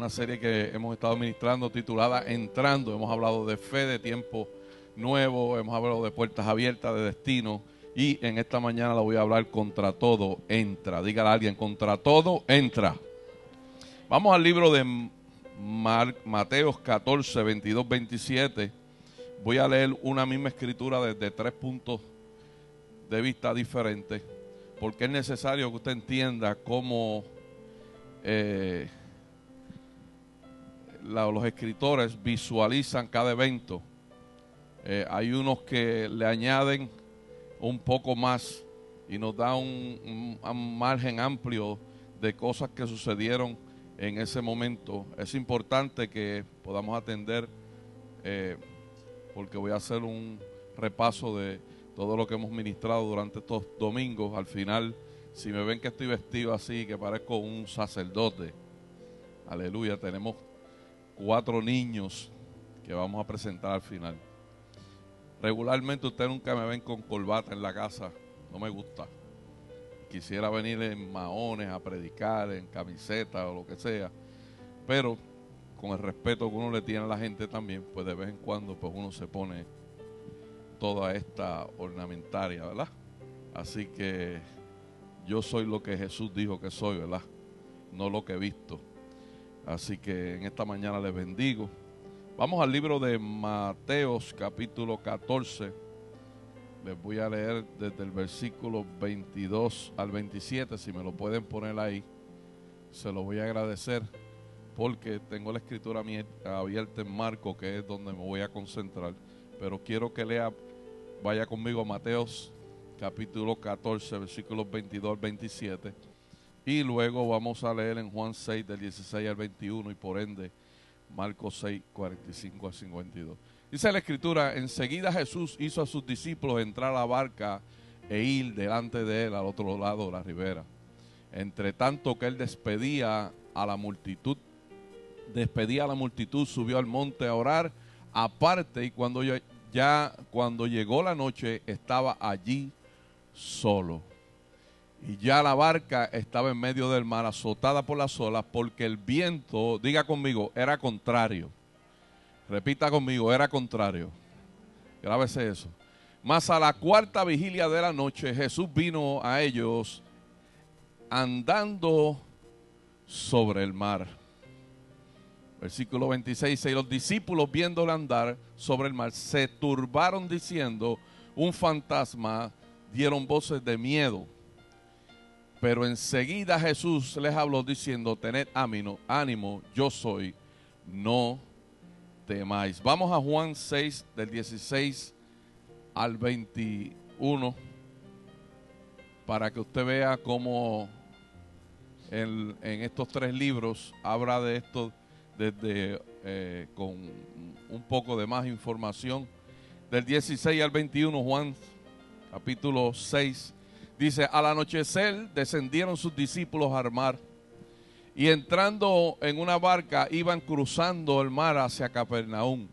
una serie que hemos estado ministrando titulada Entrando. Hemos hablado de fe, de tiempo nuevo, hemos hablado de puertas abiertas, de destino. Y en esta mañana la voy a hablar contra todo, entra. Dígale a alguien, contra todo, entra. Vamos al libro de Mar Mateos 14, 22, 27. Voy a leer una misma escritura desde tres puntos de vista diferentes, porque es necesario que usted entienda cómo eh, los escritores visualizan cada evento. Eh, hay unos que le añaden un poco más y nos da un, margen amplio de cosas que sucedieron en ese momento. Es importante que podamos atender, eh, porque voy a hacer un repaso de todo lo que hemos ministrado durante estos domingos. Al final, si me ven que estoy vestido así, que parezco un sacerdote, aleluya, tenemos cuatro niños que vamos a presentar al final. Regularmente ustedes nunca me ven con corbata en la casa, no me gusta. Quisiera venir en maones a predicar, en camiseta o lo que sea, pero con el respeto que uno le tiene a la gente también, pues de vez en cuando pues uno se pone toda esta ornamentaria, ¿verdad? Así que yo soy lo que Jesús dijo que soy, ¿verdad? No lo que he visto. Así que en esta mañana les bendigo. Vamos al libro de Mateos capítulo 14. Les voy a leer desde el versículo 22 al 27, si me lo pueden poner ahí. Se lo voy a agradecer porque tengo la escritura abierta en Marco, que es donde me voy a concentrar. Pero quiero que lea, vaya conmigo a Mateos capítulo 14, versículos 22 al 27 y luego vamos a leer en Juan 6 del 16 al 21 y por ende Marcos 6, 45 al 52. Dice la escritura, enseguida Jesús hizo a sus discípulos entrar a la barca e ir delante de él al otro lado de la ribera. Entre tanto que él despedía a la multitud, despedía a la multitud, subió al monte a orar aparte y cuando ya, ya cuando llegó la noche estaba allí solo. Y ya la barca estaba en medio del mar, azotada por las olas, porque el viento, diga conmigo, era contrario. Repita conmigo, era contrario. Grábese eso. Mas a la cuarta vigilia de la noche, Jesús vino a ellos andando sobre el mar. Versículo 26, y los discípulos viéndole andar sobre el mar se turbaron diciendo, un fantasma, dieron voces de miedo. Pero enseguida Jesús les habló diciendo, tened ánimo, ánimo, yo soy, no temáis. Vamos a Juan 6 del 16 al 21 para que usted vea cómo en, estos tres libros habla de esto desde eh, con un poco de más información. Del 16 al 21, Juan capítulo 6 Dice, al anochecer descendieron sus discípulos al mar y entrando en una barca iban cruzando el mar hacia Capernaum.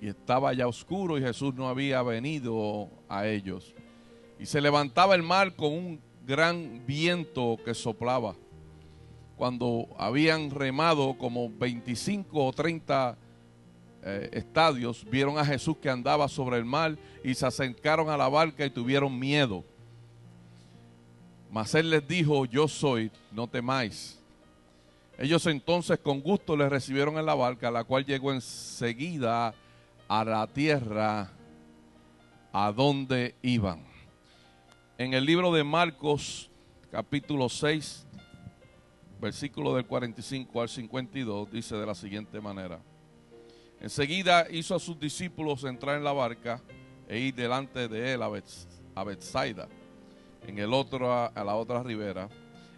Y estaba ya oscuro y Jesús no había venido a ellos. Y se levantaba el mar con un gran viento que soplaba. Cuando habían remado como 25 o 30 eh, estadios, vieron a Jesús que andaba sobre el mar y se acercaron a la barca y tuvieron miedo. Mas él les dijo, yo soy, no temáis. Ellos entonces con gusto les recibieron en la barca, la cual llegó enseguida a la tierra a donde iban. En el libro de Marcos, capítulo 6, versículo del 45 al 52, dice de la siguiente manera. Enseguida hizo a sus discípulos entrar en la barca e ir delante de él a Bethsaida en el otro a, la otra ribera,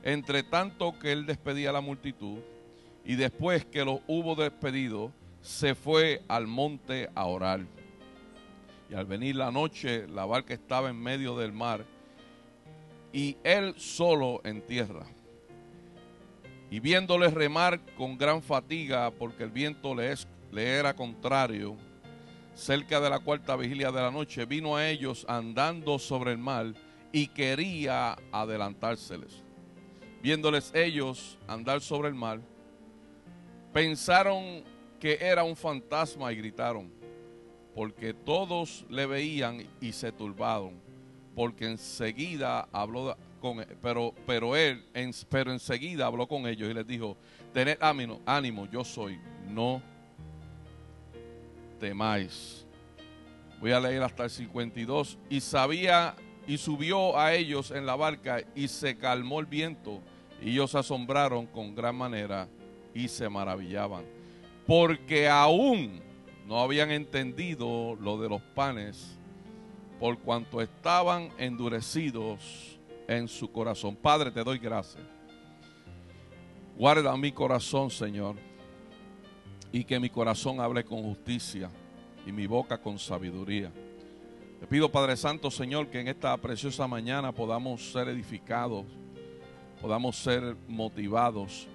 entre tanto que él despedía a la multitud, y después que lo hubo despedido, se fue al monte a orar. Y al venir la noche, la barca estaba en medio del mar, y él solo en tierra. Y viéndole remar con gran fatiga, porque el viento le, le era contrario, cerca de la cuarta vigilia de la noche, vino a ellos andando sobre el mar, y quería adelantárseles. Viéndoles ellos andar sobre el mar, pensaron que era un fantasma y gritaron, porque todos le veían y se turbaron, porque enseguida habló con pero pero él pero enseguida habló con ellos y les dijo, tened ánimo, ánimo, yo soy, no temáis. Voy a leer hasta el 52 y sabía y subió a ellos en la barca y se calmó el viento y ellos se asombraron con gran manera y se maravillaban porque aún no habían entendido lo de los panes por cuanto estaban endurecidos en su corazón. Padre, te doy gracias. Guarda mi corazón, Señor, y que mi corazón hable con justicia y mi boca con sabiduría. Pido, Padre Santo, Señor, que en esta preciosa mañana podamos ser edificados, podamos ser motivados,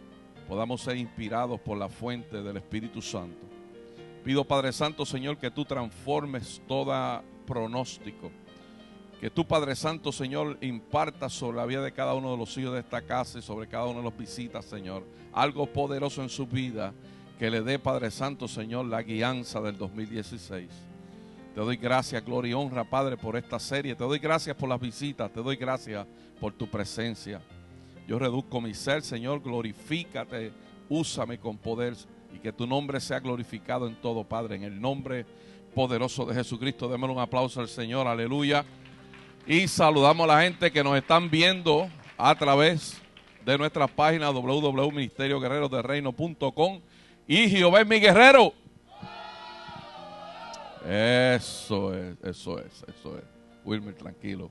podamos ser inspirados por la fuente del Espíritu Santo. Pido, Padre Santo, Señor, que tú transformes todo pronóstico. Que tú, Padre Santo, Señor, imparta sobre la vida de cada uno de los hijos de esta casa y sobre cada uno de los visitas, Señor, algo poderoso en su vida que le dé, Padre Santo, Señor, la guianza del 2016. Te doy gracias, gloria y honra, Padre, por esta serie. Te doy gracias por las visitas. Te doy gracias por tu presencia. Yo reduzco mi ser, Señor. Glorifícate. Úsame con poder y que tu nombre sea glorificado en todo, Padre. En el nombre poderoso de Jesucristo. Démosle un aplauso al Señor. Aleluya. Y saludamos a la gente que nos están viendo a través de nuestra página www.ministerioguerrerosdereino.com y Jehová es mi guerrero. Eso es, eso es, eso es. Wilmer, tranquilo.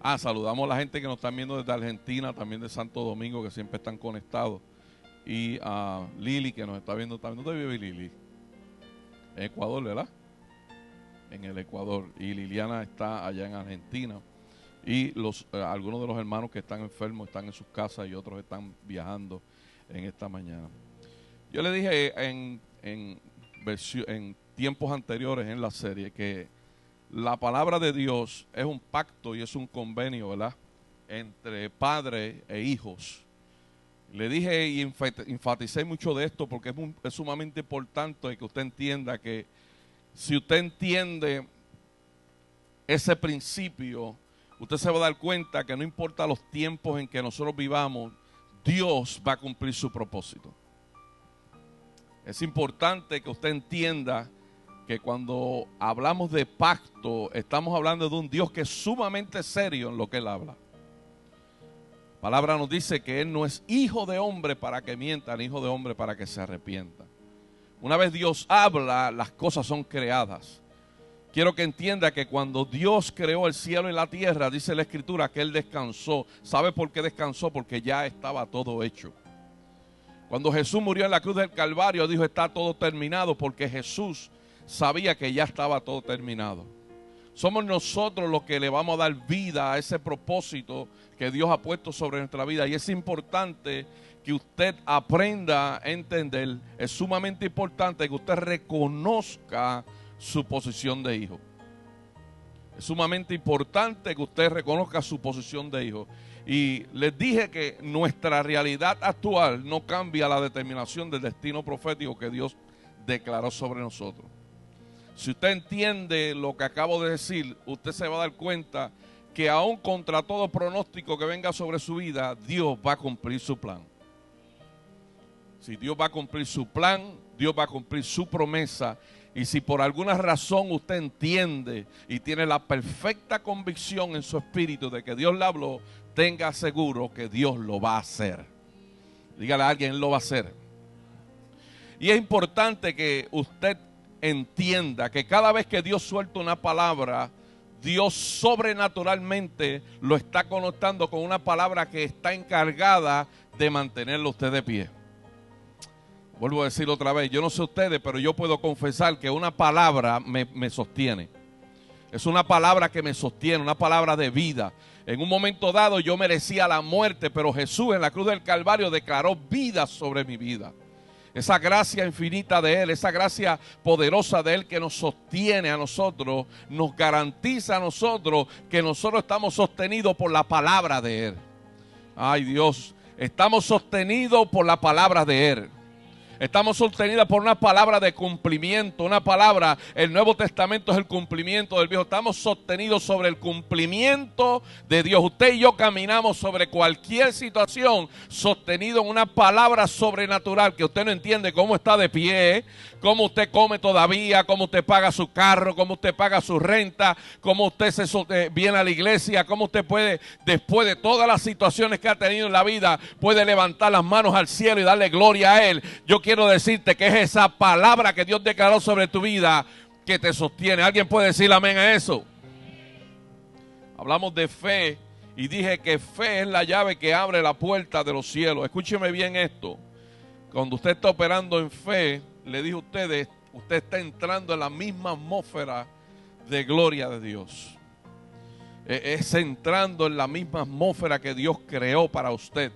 Ah, saludamos a la gente que nos están viendo desde Argentina, también de Santo Domingo, que siempre están conectados. Y a Lili, que nos está viendo también. ¿Dónde vive Lili? En Ecuador, ¿verdad? En el Ecuador. Y Liliana está allá en Argentina. Y los, eh, algunos de los hermanos que están enfermos están en sus casas y otros están viajando en esta mañana. Yo le dije en, tiempos anteriores en la serie que la palabra de Dios es un pacto y es un convenio, ¿verdad? Entre padre e hijos. Le dije y enfaticé mucho de esto porque es, es sumamente importante que usted entienda que si usted entiende ese principio, usted se va a dar cuenta que no importa los tiempos en que nosotros vivamos, Dios va a cumplir su propósito. Es importante que usted entienda que cuando hablamos de pacto, estamos hablando de un Dios que es sumamente serio en lo que Él habla. La palabra nos dice que Él no es hijo de hombre para que mienta, ni hijo de hombre para que se arrepienta. Una vez Dios habla, las cosas son creadas quiero que entienda que cuando Dios creó el cielo y la tierra, dice la escritura que Él descansó. ¿Sabe por qué descansó? Porque ya estaba todo hecho. Cuando Jesús murió en la cruz del Calvario, dijo, está todo terminado, porque Jesús sabía que ya estaba todo terminado. Somos nosotros los que le vamos a dar vida a ese propósito que Dios ha puesto sobre nuestra vida. Y es importante que usted aprenda a entender, es sumamente importante que usted reconozca su posición de hijo. Es sumamente importante que usted reconozca su posición de hijo. Y les dije que nuestra realidad actual no cambia la determinación del destino profético que Dios declaró sobre nosotros. Si usted entiende lo que acabo de decir, usted se va a dar cuenta que aún contra todo pronóstico que venga sobre su vida, Dios va a cumplir su plan. Si Dios va a cumplir su plan, Dios va a cumplir su promesa y si por alguna razón usted entiende y tiene la perfecta convicción en su espíritu de que Dios le habló, tenga seguro que Dios lo va a hacer. Dígale a alguien, lo va a hacer. Y es importante que usted entienda que cada vez que Dios suelta una palabra, Dios sobrenaturalmente lo está conectando con una palabra que está encargada de mantenerlo usted de pie. Vuelvo a decir otra vez, yo no sé ustedes, pero yo puedo confesar que una palabra me, sostiene. Es una palabra que me sostiene, una palabra de vida. En un momento dado yo merecía la muerte, pero Jesús en la cruz del Calvario declaró vida sobre mi vida. Esa gracia infinita de Él, esa gracia poderosa de Él que nos sostiene a nosotros, nos garantiza a nosotros que nosotros estamos sostenidos por la palabra de Él. Ay Dios, estamos sostenidos por la palabra de Él. Estamos sostenidos por una palabra de cumplimiento, una palabra, el Nuevo Testamento es el cumplimiento del Viejo. Estamos sostenidos sobre el cumplimiento de Dios. Usted y yo caminamos sobre cualquier situación sostenido en una palabra sobrenatural que usted no entiende cómo está de pie, cómo usted come todavía, cómo usted paga su carro, cómo usted paga su renta, cómo usted se eh, viene a la iglesia, cómo usted puede, después de todas las situaciones que ha tenido en la vida, puede levantar las manos al cielo y darle gloria a Él. Yo quiero decirte que es esa palabra que Dios declaró sobre tu vida que te sostiene. ¿Alguien puede decir amén a eso? Hablamos de fe y dije que fe es la llave que abre la puerta de los cielos. Escúcheme bien esto. Cuando usted está operando en fe, le dije a ustedes, usted está entrando en la misma atmósfera de gloria de Dios. E, es entrando en la misma atmósfera que Dios creó para usted.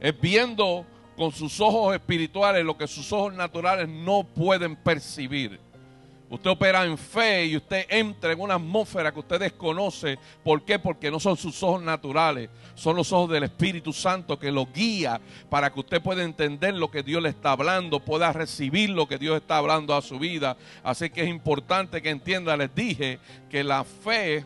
Es viendo con sus ojos espirituales lo que sus ojos naturales no pueden percibir. Usted opera en fe y usted entra en una atmósfera que usted desconoce. ¿Por qué? Porque no son sus ojos naturales, son los ojos del Espíritu Santo que lo guía para que usted pueda entender lo que Dios le está hablando, pueda recibir lo que Dios está hablando a su vida. Así que es importante que entienda, les dije que la fe,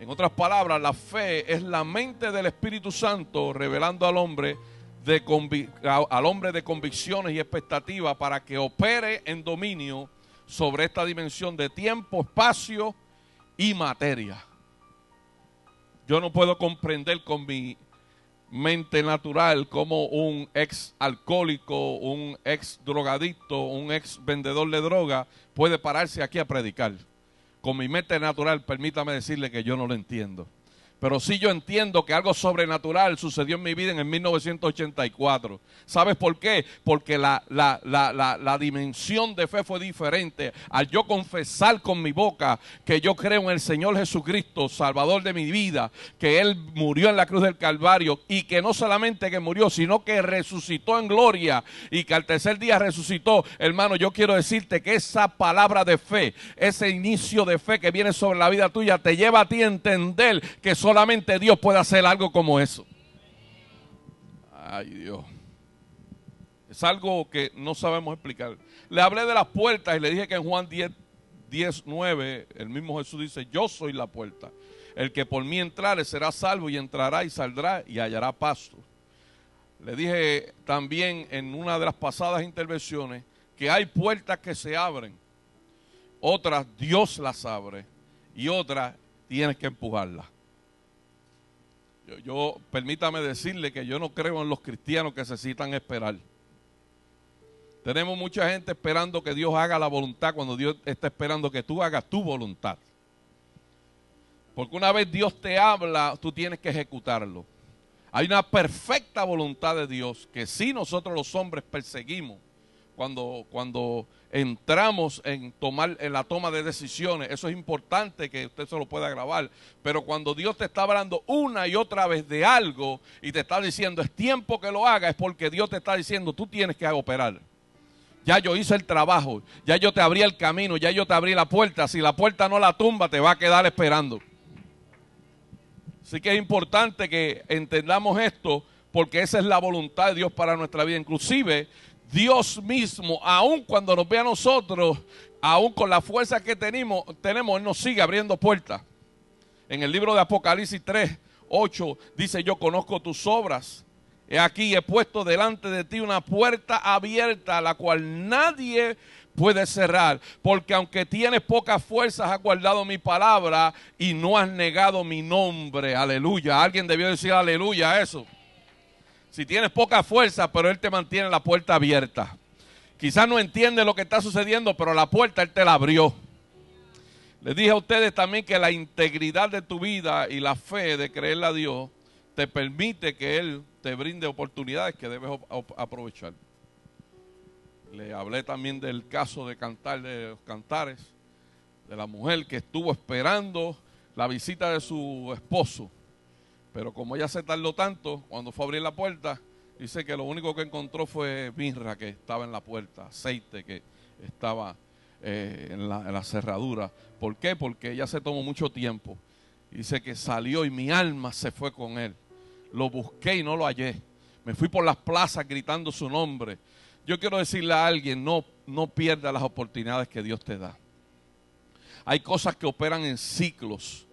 en otras palabras, la fe es la mente del Espíritu Santo revelando al hombre de al hombre de convicciones y expectativas para que opere en dominio sobre esta dimensión de tiempo, espacio y materia. Yo no puedo comprender con mi mente natural como un ex alcohólico, un ex drogadicto, un ex vendedor de droga puede pararse aquí a predicar. Con mi mente natural, permítame decirle que yo no lo entiendo. Pero sí yo entiendo que algo sobrenatural sucedió en mi vida en el 1984. ¿Sabes por qué? Porque la, la, la, la, dimensión de fe fue diferente. Al yo confesar con mi boca que yo creo en el Señor Jesucristo, Salvador de mi vida, que Él murió en la cruz del Calvario y que no solamente que murió, sino que resucitó en gloria y que al tercer día resucitó. Hermano, yo quiero decirte que esa palabra de fe, ese inicio de fe que viene sobre la vida tuya, te lleva a ti a entender que solamente Dios puede hacer algo como eso. Ay Dios. Es algo que no sabemos explicar. Le hablé de las puertas y le dije que en Juan 10, 10 9, el mismo Jesús dice, yo soy la puerta. El que por mí entrare será salvo y entrará y saldrá y hallará pasto. Le dije también en una de las pasadas intervenciones que hay puertas que se abren, otras Dios las abre y otras tienes que empujarlas. Yo, permítame decirle que yo no creo en los cristianos que necesitan esperar. Tenemos mucha gente esperando que Dios haga la voluntad cuando Dios está esperando que tú hagas tu voluntad. Porque una vez Dios te habla, tú tienes que ejecutarlo. Hay una perfecta voluntad de Dios que si nosotros los hombres perseguimos cuando, cuando entramos en tomar en la toma de decisiones. Eso es importante que usted se lo pueda grabar. Pero cuando Dios te está hablando una y otra vez de algo y te está diciendo es tiempo que lo haga, es porque Dios te está diciendo tú tienes que operar. Ya yo hice el trabajo, ya yo te abrí el camino, ya yo te abrí la puerta. Si la puerta no la tumba, te va a quedar esperando. Así que es importante que entendamos esto porque esa es la voluntad de Dios para nuestra vida. Inclusive Dios mismo, aun cuando nos ve a nosotros, aun con la fuerza que tenemos, tenemos, Él nos sigue abriendo puertas. En el libro de Apocalipsis 3, 8 dice, yo conozco tus obras. He aquí, he puesto delante de ti una puerta abierta, la cual nadie puede cerrar, porque aunque tienes pocas fuerzas, has guardado mi palabra y no has negado mi nombre. Aleluya. Alguien debió decir aleluya a eso. Si tienes poca fuerza, pero Él te mantiene la puerta abierta. Quizás no entiende lo que está sucediendo, pero la puerta Él te la abrió. Les dije a ustedes también que la integridad de tu vida y la fe de creerle a Dios te permite que Él te brinde oportunidades que debes aprovechar. Le hablé también del caso de cantar de los cantares, de la mujer que estuvo esperando la visita de su esposo pero como ella se tardó tanto, cuando fue a abrir la puerta, dice que lo único que encontró fue mirra que estaba en la puerta, aceite que estaba eh, en, la, cerradura. ¿Por qué? Porque ella se tomó mucho tiempo. Dice que salió y mi alma se fue con él. lo busqué y no lo hallé. Me fui por las plazas gritando su nombre. Yo quiero decirle a alguien, no, no pierda las oportunidades que Dios te da. Hay cosas que operan en ciclos,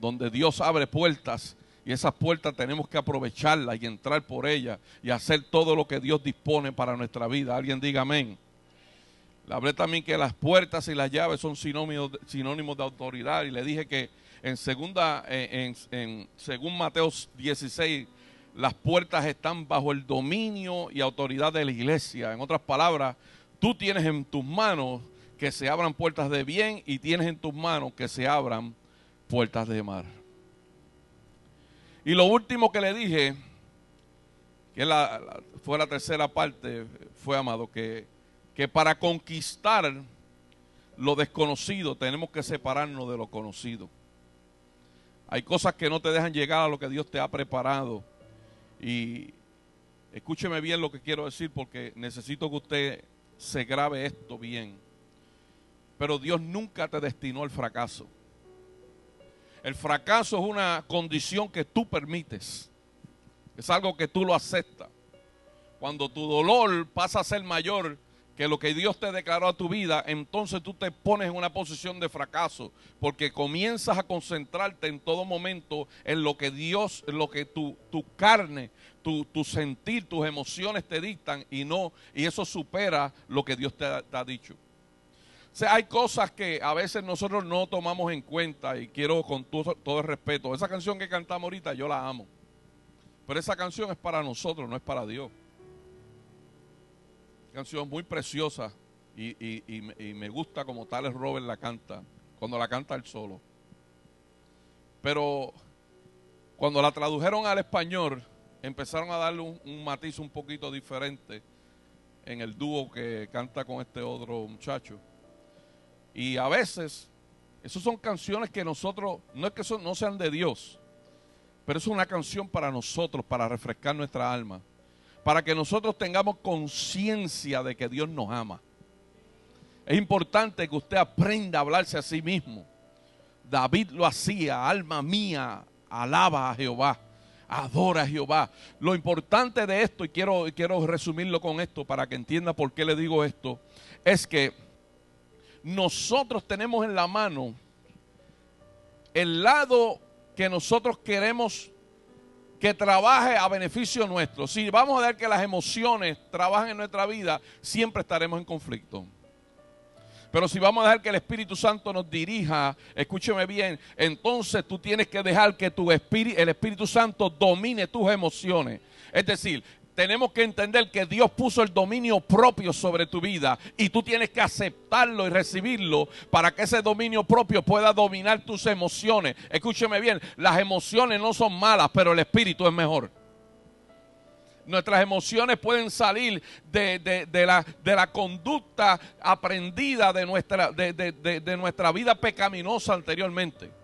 donde Dios abre puertas y esas puertas tenemos que aprovecharlas y entrar por ellas y hacer todo lo que Dios dispone para nuestra vida. Alguien diga amén. Le hablé también que las puertas y las llaves son sinónimos, de autoridad y le dije que en segunda, en, en, según Mateo 16, las puertas están bajo el dominio y autoridad de la iglesia. En otras palabras, tú tienes en tus manos que se abran puertas de bien y tienes en tus manos que se abran puertas de mar. Y lo último que le dije, que fue la tercera parte, fue amado, que, que para conquistar lo desconocido tenemos que separarnos de lo conocido. Hay cosas que no te dejan llegar a lo que Dios te ha preparado. Y escúcheme bien lo que quiero decir porque necesito que usted se grabe esto bien. Pero Dios nunca te destinó al fracaso. El fracaso es una condición que tú permites. Es algo que tú lo aceptas. Cuando tu dolor pasa a ser mayor que lo que Dios te declaró a tu vida, entonces tú te pones en una posición de fracaso, porque comienzas a concentrarte en todo momento en lo que Dios, en lo que tu, tu carne, tu, tu, sentir, tus emociones te dictan y no, y eso supera lo que Dios te ha dicho. O sea, hay cosas que a veces nosotros no tomamos en cuenta y quiero con todo, el respeto. Esa canción que cantamos ahorita yo la amo. Pero esa canción es para nosotros, no es para Dios. Canción muy preciosa y, me gusta como tal Robert la canta, cuando la canta él solo. Pero cuando la tradujeron al español, empezaron a darle un matiz un poquito diferente en el dúo que canta con este otro muchacho. Y a veces, esas son canciones que nosotros, no es que son, no sean de Dios, pero es una canción para nosotros, para refrescar nuestra alma, para que nosotros tengamos conciencia de que Dios nos ama. Es importante que usted aprenda a hablarse a sí mismo. David lo hacía, alma mía, alaba a Jehová, adora a Jehová. Lo importante de esto, y quiero, quiero resumirlo con esto para que entienda por qué le digo esto, es que nosotros tenemos en la mano el lado que nosotros queremos que trabaje a beneficio nuestro. Si vamos a ver que las emociones trabajan en nuestra vida, siempre estaremos en conflicto. Pero si vamos a dejar que el Espíritu Santo nos dirija, escúcheme bien, entonces tú tienes que dejar que tu espíritu, el Espíritu Santo domine tus emociones. Es decir, tenemos que entender que Dios puso el dominio propio sobre tu vida y tú tienes que aceptarlo y recibirlo para que ese dominio propio pueda dominar tus emociones. Escúcheme bien, las emociones no son malas, pero el espíritu es mejor. Nuestras emociones pueden salir de, la, de la, conducta aprendida de nuestra, de nuestra vida pecaminosa anteriormente.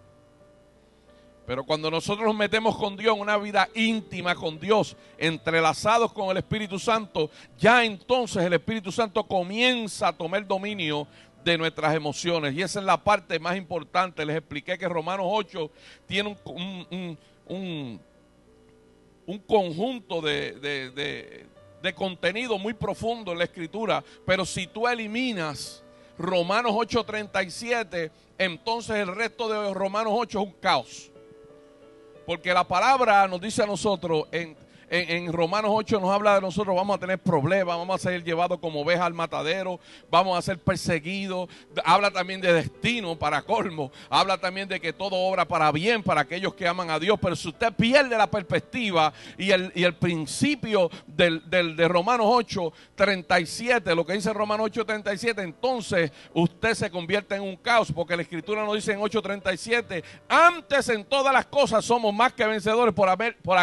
Pero cuando nosotros nos metemos con Dios en una vida íntima con Dios, entrelazados con el Espíritu Santo, ya entonces el Espíritu Santo comienza a tomar dominio de nuestras emociones. Y esa es la parte más importante. Les expliqué que Romanos 8 tiene un, un, conjunto de, de contenido muy profundo en la escritura. Pero si tú eliminas Romanos 8:37, entonces el resto de Romanos 8 es un caos. Porque la palabra nos dice a nosotros en en, Romanos 8 nos habla de nosotros, vamos a tener problemas, vamos a ser llevados como ovejas al matadero, vamos a ser perseguidos. Habla también de destino para colmo, habla también de que todo obra para bien para aquellos que aman a Dios. Pero si usted pierde la perspectiva y el, y el principio del, de Romanos 8, 37, lo que dice Romanos 8, 37, entonces usted se convierte en un caos, porque la escritura nos dice en 8, 37, antes en todas las cosas somos más que vencedores por haber, por,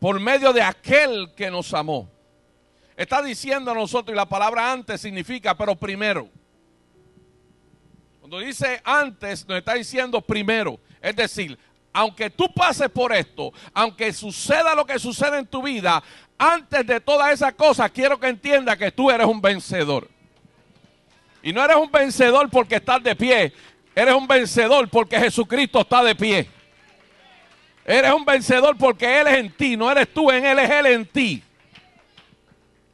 por medio de aquel que nos amó. Está diciendo a nosotros, y la palabra antes significa, pero primero. Cuando dice antes, nos está diciendo primero. Es decir, aunque tú pases por esto, aunque suceda lo que suceda en tu vida, antes de todas esas cosas, quiero que entienda que tú eres un vencedor. Y no eres un vencedor porque estás de pie, eres un vencedor porque Jesucristo está de pie. Eres un vencedor porque Él es en ti, no eres tú en Él, es Él en ti.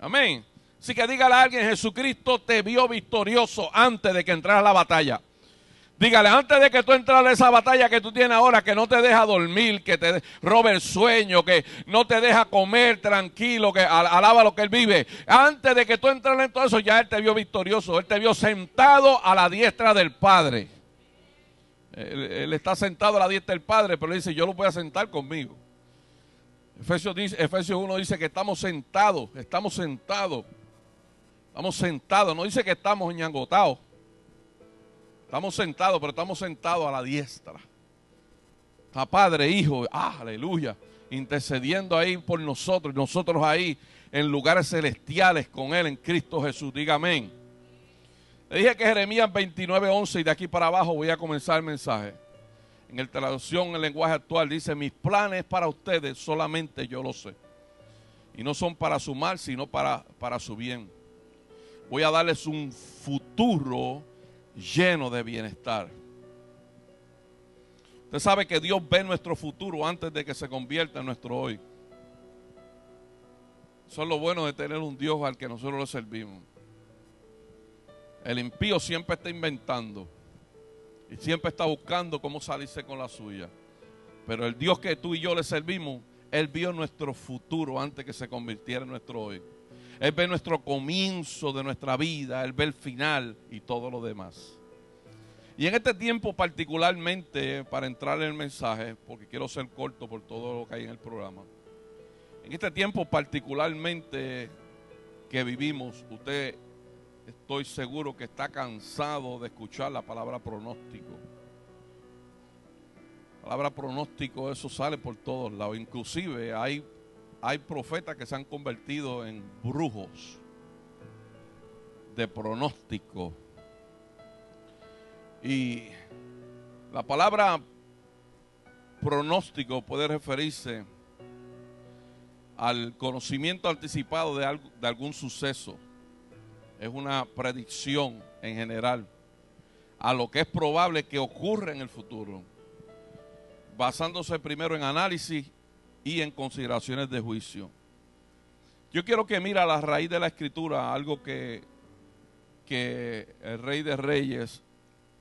Amén. Así que dígale a alguien, Jesucristo te vio victorioso antes de que entrara a la batalla. Dígale, antes de que tú entras a esa batalla que tú tienes ahora, que no te deja dormir, que te robe el sueño, que no te deja comer tranquilo, que alaba lo que Él vive. Antes de que tú entres en todo eso, ya Él te vio victorioso. Él te vio sentado a la diestra del Padre. Él, está sentado a la diestra del Padre, pero Él dice, yo lo voy a sentar conmigo. Efesios, dice, Efesios 1 dice que estamos sentados, estamos sentados. Estamos sentados, no dice que estamos ñangotados. Estamos sentados, pero estamos sentados a la diestra. Está Padre, Hijo, ah, aleluya, intercediendo ahí por nosotros, nosotros ahí en lugares celestiales con Él en Cristo Jesús. Diga amén. Le dije que Jeremías 29, 11 y de aquí para abajo voy a comenzar el mensaje. En el traducción, en el lenguaje actual, dice, mis planes para ustedes solamente yo lo sé. Y no son para su mal, sino para, para su bien. Voy a darles un futuro lleno de bienestar. Usted sabe que Dios ve nuestro futuro antes de que se convierta en nuestro hoy. Eso es lo bueno de tener un Dios al que nosotros le servimos. El impío siempre está inventando y siempre está buscando cómo salirse con la suya. Pero el Dios que tú y yo le servimos, Él vio nuestro futuro antes que se convirtiera en nuestro hoy. Él ve nuestro comienzo de nuestra vida, Él ve el final y todo lo demás. Y en este tiempo particularmente, para entrar en el mensaje, porque quiero ser corto por todo lo que hay en el programa, en este tiempo particularmente que vivimos, usted estoy seguro que está cansado de escuchar la palabra pronóstico. La palabra pronóstico, eso sale por todos lados. Inclusive hay hay profetas que se han convertido en brujos de pronóstico. Y la palabra pronóstico puede referirse al conocimiento anticipado de, de algún suceso. Es una predicción en general a lo que es probable que ocurra en el futuro, basándose primero en análisis y en consideraciones de juicio. Yo quiero que mira la raíz de la escritura, algo que, que el rey de reyes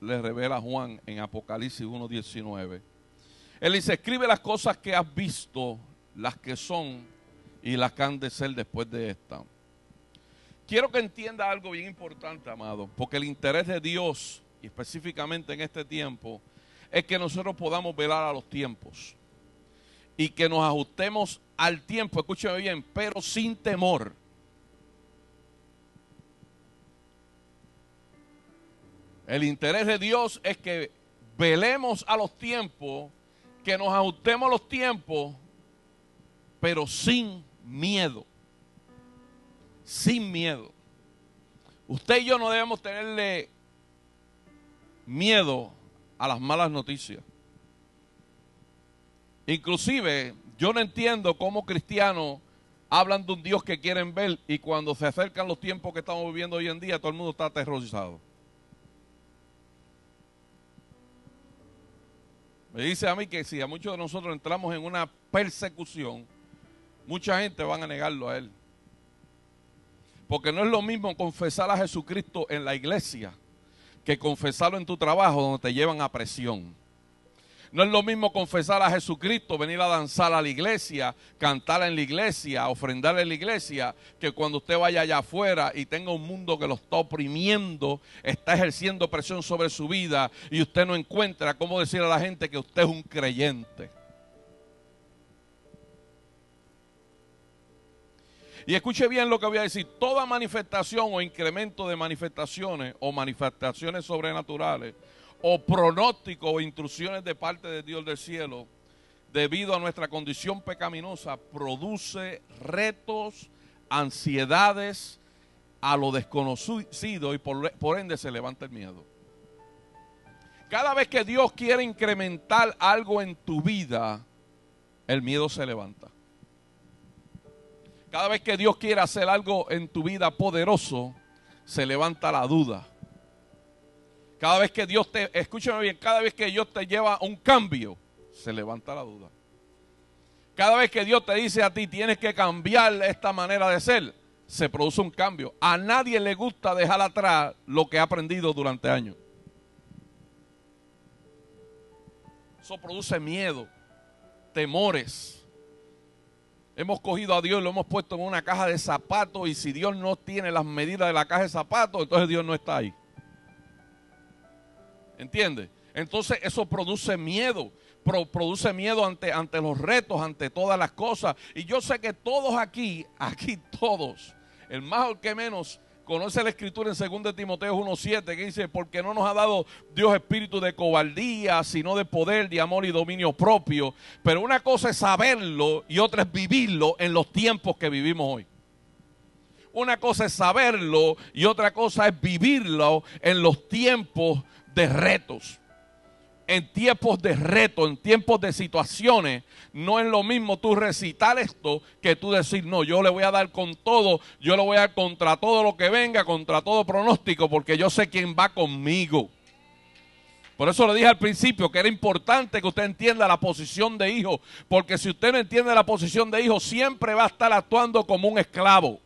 le revela a Juan en Apocalipsis 1.19. Él dice, escribe las cosas que has visto, las que son y las que han de ser después de esta. Quiero que entienda algo bien importante, amado, porque el interés de Dios, y específicamente en este tiempo, es que nosotros podamos velar a los tiempos y que nos ajustemos al tiempo, escúcheme bien, pero sin temor. El interés de Dios es que velemos a los tiempos, que nos ajustemos a los tiempos, pero sin miedo. Sin miedo. Usted y yo no debemos tenerle miedo a las malas noticias. Inclusive, yo no entiendo cómo cristianos hablan de un Dios que quieren ver y cuando se acercan los tiempos que estamos viviendo hoy en día, todo el mundo está aterrorizado. Me dice a mí que si a muchos de nosotros entramos en una persecución, mucha gente van a negarlo a Él. Porque no es lo mismo confesar a Jesucristo en la iglesia que confesarlo en tu trabajo donde te llevan a presión. No es lo mismo confesar a Jesucristo, venir a danzar a la iglesia, cantar en la iglesia, ofrendar en la iglesia, que cuando usted vaya allá afuera y tenga un mundo que lo está oprimiendo, está ejerciendo presión sobre su vida y usted no encuentra cómo decir a la gente que usted es un creyente. Y escuche bien lo que voy a decir. Toda manifestación o incremento de manifestaciones o manifestaciones sobrenaturales o pronóstico o instrucciones de parte de Dios del cielo, debido a nuestra condición pecaminosa, produce retos, ansiedades a lo desconocido y por ende se levanta el miedo. Cada vez que Dios quiere incrementar algo en tu vida, el miedo se levanta. Cada vez que Dios quiere hacer algo en tu vida poderoso, se levanta la duda cada vez que Dios te, escúchame bien, cada vez que Dios te lleva un cambio, se levanta la duda. Cada vez que Dios te dice a ti, tienes que cambiar esta manera de ser, se produce un cambio. A nadie le gusta dejar atrás lo que ha aprendido durante años. Eso produce miedo, temores. Hemos cogido a Dios lo hemos puesto en una caja de zapatos y si Dios no tiene las medidas de la caja de zapatos, entonces Dios no está ahí. ¿Entiendes? Entonces eso produce miedo, produce miedo ante, ante los retos, ante todas las cosas. Y yo sé que todos aquí, aquí todos, el más o el que menos, conoce la escritura en 2 Timoteo 1.7 que dice, porque no nos ha dado Dios espíritu de cobardía, sino de poder, de amor y dominio propio. Pero una cosa es saberlo y otra es vivirlo en los tiempos que vivimos hoy. Una cosa es saberlo y otra cosa es vivirlo en los tiempos de retos en tiempos de reto, en tiempos de situaciones, no es lo mismo tú recitar esto que tú decir, no, yo le voy a dar con todo, yo le voy a dar contra todo lo que venga, contra todo pronóstico, porque yo sé quién va conmigo. Por eso le dije al principio que era importante que usted entienda la posición de hijo, porque si usted no entiende la posición de hijo, siempre va a estar actuando como un esclavo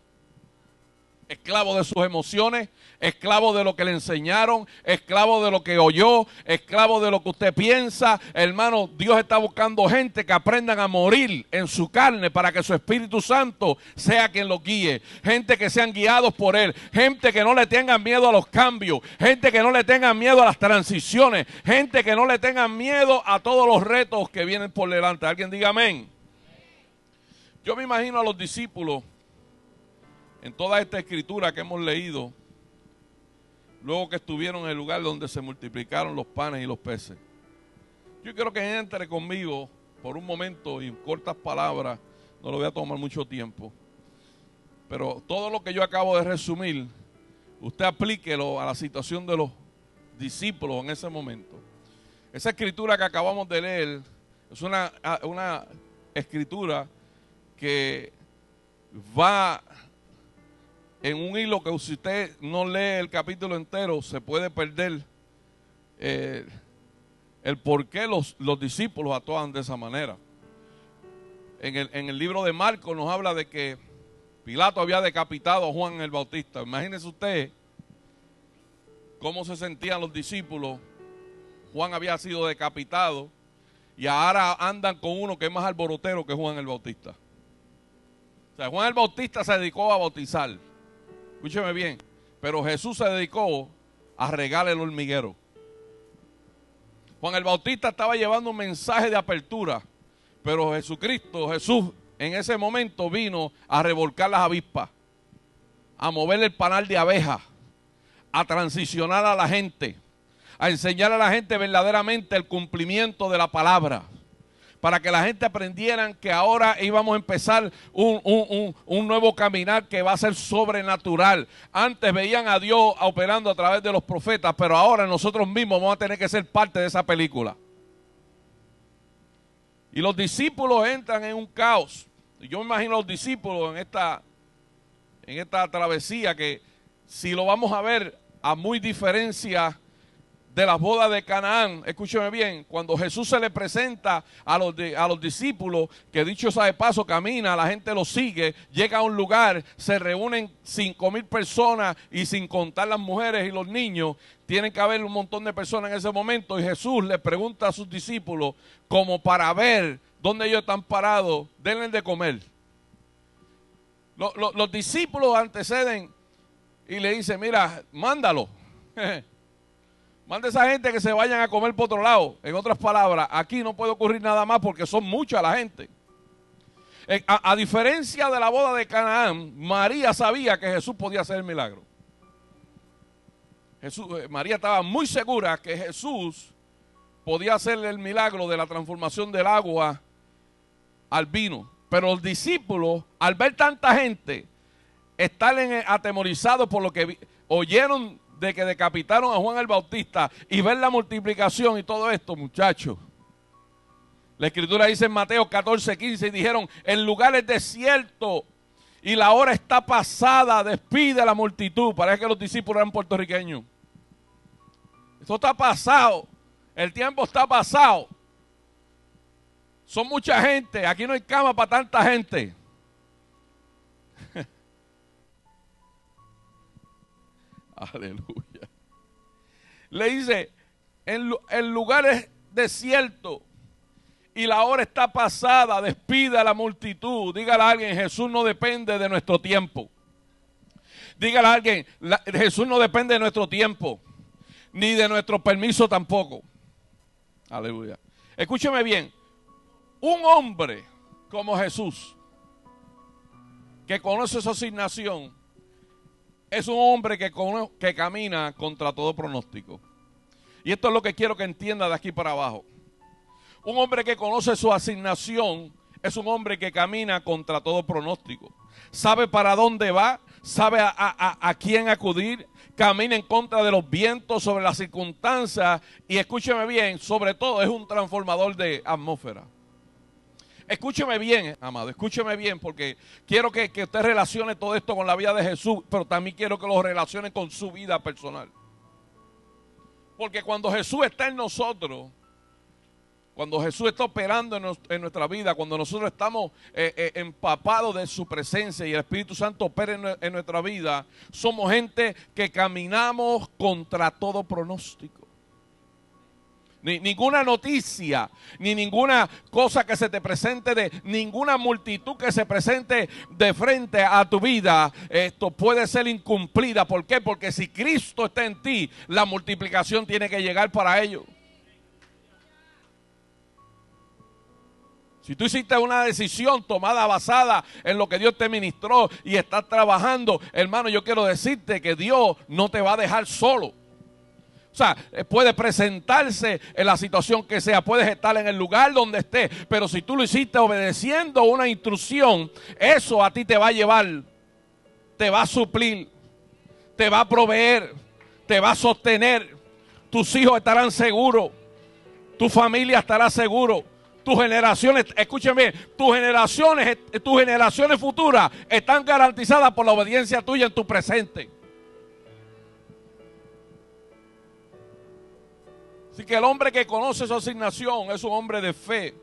esclavo de sus emociones, esclavo de lo que le enseñaron, esclavo de lo que oyó, esclavo de lo que usted piensa. Hermano, Dios está buscando gente que aprendan a morir en su carne para que su Espíritu Santo sea quien lo guíe. Gente que sean guiados por Él. Gente que no le tengan miedo a los cambios. Gente que no le tengan miedo a las transiciones. Gente que no le tengan miedo a todos los retos que vienen por delante. Alguien diga amén. Yo me imagino a los discípulos en toda esta escritura que hemos leído, luego que estuvieron en el lugar donde se multiplicaron los panes y los peces. Yo quiero que entre conmigo por un momento y en cortas palabras, no lo voy a tomar mucho tiempo, pero todo lo que yo acabo de resumir, usted aplíquelo a la situación de los discípulos en ese momento. Esa escritura que acabamos de leer es una, una escritura que va en un hilo que si usted no lee el capítulo entero, se puede perder eh, el por qué los, los discípulos actúan de esa manera. En el, en el libro de Marcos nos habla de que Pilato había decapitado a Juan el Bautista. Imagínese usted cómo se sentían los discípulos. Juan había sido decapitado y ahora andan con uno que es más alborotero que Juan el Bautista. O sea, Juan el Bautista se dedicó a bautizar. Escúcheme bien. Pero Jesús se dedicó a regar el hormiguero. Juan el Bautista estaba llevando un mensaje de apertura. Pero Jesucristo, Jesús, en ese momento vino a revolcar las avispas, a mover el panal de abejas, a transicionar a la gente, a enseñar a la gente verdaderamente el cumplimiento de la palabra para que la gente aprendiera que ahora íbamos a empezar un, nuevo caminar que va a ser sobrenatural. Antes veían a Dios operando a través de los profetas, pero ahora nosotros mismos vamos a tener que ser parte de esa película. Y los discípulos entran en un caos. Yo me imagino a los discípulos en esta, en esta travesía que si lo vamos a ver a muy diferencia de las bodas de Canaán, escúcheme bien, cuando Jesús se le presenta a los, a los discípulos, que dicho sea de paso, camina, la gente lo sigue, llega a un lugar, se reúnen cinco mil personas y sin contar las mujeres y los niños, tienen que haber un montón de personas en ese momento y Jesús le pregunta a sus discípulos como para ver dónde ellos están parados, denle de comer. Los, los discípulos anteceden y le dicen, mira, mándalo. Mande esa gente que se vayan a comer por otro lado. En otras palabras, aquí no puede ocurrir nada más porque son mucha la gente. Eh, a, diferencia de la boda de Canaán, María sabía que Jesús podía hacer el milagro. Jesús, eh, María estaba muy segura que Jesús podía hacer el milagro de la transformación del agua al vino. Pero los discípulos, al ver tanta gente, están atemorizados por lo que oyeron de que decapitaron a Juan el Bautista y ver la multiplicación y todo esto, muchachos. La escritura dice en Mateo 14, 15 y dijeron, el lugar es desierto y la hora está pasada, despide a la multitud. Parece que los discípulos eran puertorriqueños. Esto está pasado, el tiempo está pasado. Son mucha gente. Aquí no hay cama para tanta gente. Aleluya. Le dice, en, el lugar es desierto y la hora está pasada, despide a la multitud. Dígale a alguien, Jesús no depende de nuestro tiempo. Dígale a alguien, Jesús no depende de nuestro tiempo, ni de nuestro permiso tampoco. Aleluya. Escúcheme bien, un hombre como Jesús, que conoce su asignación, es un hombre que, que camina contra todo pronóstico. Y esto es lo que quiero que entienda de aquí para abajo. Un hombre que conoce su asignación es un hombre que camina contra todo pronóstico. Sabe para dónde va, sabe a, a, quién acudir, camina en contra de los vientos, sobre las circunstancias y escúcheme bien, sobre todo es un transformador de atmósfera. Escúcheme bien, amado, escúcheme bien, porque quiero que, que, usted relacione todo esto con la vida de Jesús, pero también quiero que lo relacione con su vida personal. Porque cuando Jesús está en nosotros, cuando Jesús está operando en, nuestra vida, cuando nosotros estamos eh, eh, empapados de su presencia y el Espíritu Santo opera en, en nuestra vida, somos gente que caminamos contra todo pronóstico. Ni, ninguna noticia, ni ninguna cosa que se te presente de ninguna multitud que se presente de frente a tu vida, esto puede ser incumplida. ¿Por qué? Porque si Cristo está en ti, la multiplicación tiene que llegar para ello. Si tú hiciste una decisión tomada basada en lo que Dios te ministró y estás trabajando, hermano, yo quiero decirte que Dios no te va a dejar solo. O sea, eh, puede presentarse en la situación que sea, puedes estar en el lugar donde estés, pero si tú lo hiciste obedeciendo una instrucción, eso a ti te va a llevar, te va a suplir, te va a proveer, te va a sostener. Tus hijos estarán seguros, tu familia estará seguro, tus generaciones, escúcheme, tus generaciones, tus generaciones futuras están garantizadas por la obediencia tuya en tu presente. Así que el hombre que conoce su asignación es un hombre de fe.